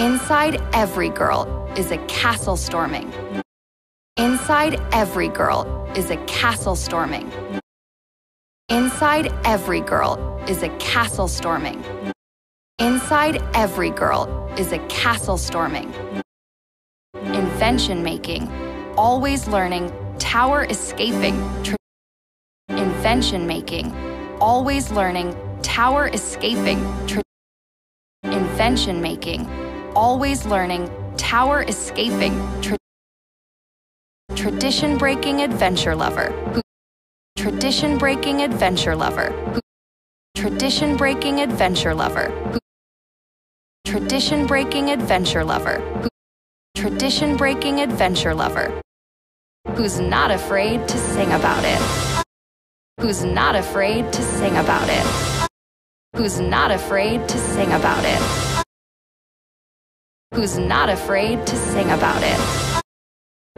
Inside every girl is a castle storming. Inside every girl is a castle storming. Inside every girl is a castle storming. Inside every girl is a castle storming. Invention making, always learning, tower escaping. Invention making, always learning, tower escaping. Invention making, always learning, tower escaping. Tradition breaking adventure lover. Tradition breaking adventure lover. Tradition breaking adventure lover. Tradition breaking adventure lover. Tradition breaking adventure lover. Who's not afraid to sing about it. Who's not afraid to sing about it. Who's not afraid to sing about it. Who's not afraid to sing about it.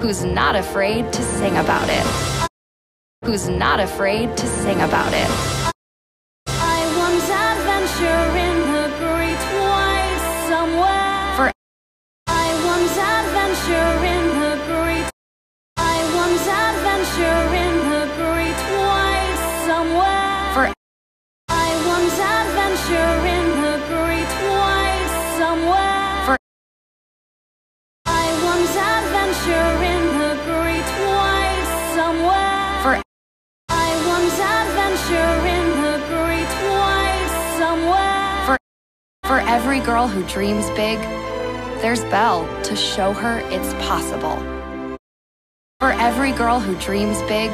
Who's not afraid to sing about it. Who's not afraid to sing about it. For every girl who dreams big, there's Belle to show her it's possible. For every girl who dreams big,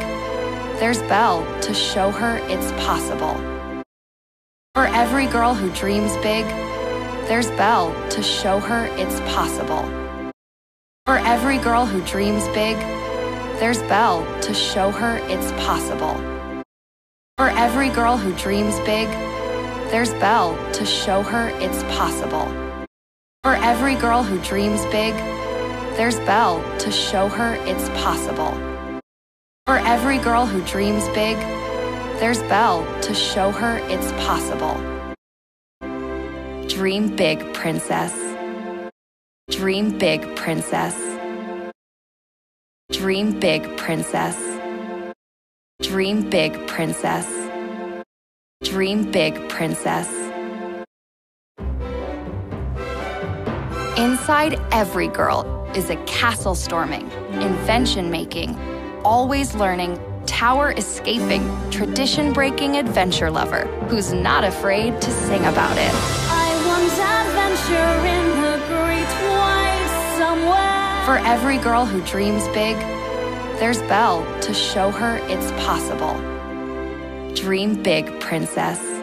there's Belle to show her it's possible. For every girl who dreams big, there's Belle to show her it's possible. For every girl who dreams big, there's Belle to show her it's possible. For every girl who dreams big, there's Belle to show her it's possible. For every girl who dreams big, there's Belle to show her it's possible. For every girl who dreams big, there's Belle to show her it's possible. Dream big, princess. Dream big, princess. Dream big, princess. Dream big, princess. Dream big, princess. Inside every girl is a castle storming, invention making, always learning, tower escaping, tradition breaking adventure lover who's not afraid to sing about it. I want adventure in the great white somewhere. For every girl who dreams big, there's Belle to show her it's possible. Dream big, princess.